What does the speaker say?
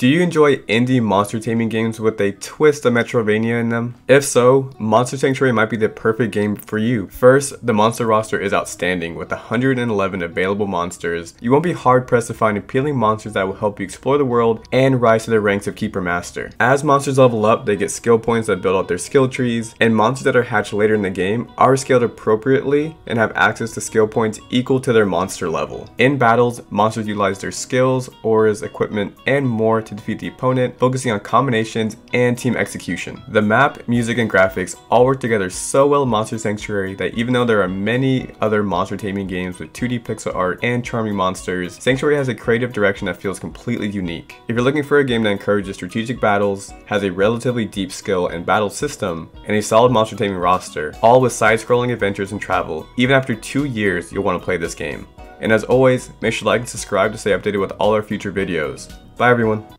Do you enjoy indie monster taming games with a twist of Metroidvania in them? If so, Monster Sanctuary might be the perfect game for you. First, the monster roster is outstanding with 111 available monsters. You won't be hard pressed to find appealing monsters that will help you explore the world and rise to the ranks of Keeper Master. As monsters level up, they get skill points that build out their skill trees, and monsters that are hatched later in the game are scaled appropriately and have access to skill points equal to their monster level. In battles, monsters utilize their skills, auras, equipment, and more to defeat the opponent, focusing on combinations and team execution. The map, music, and graphics all work together so well in Monster Sanctuary that even though there are many other monster taming games with 2D pixel art and charming monsters, Sanctuary has a creative direction that feels completely unique. If you're looking for a game that encourages strategic battles, has a relatively deep skill and battle system, and a solid monster taming roster, all with side-scrolling adventures and travel, even after two years you'll want to play this game. And as always, make sure to like and subscribe to stay updated with all our future videos. Bye everyone!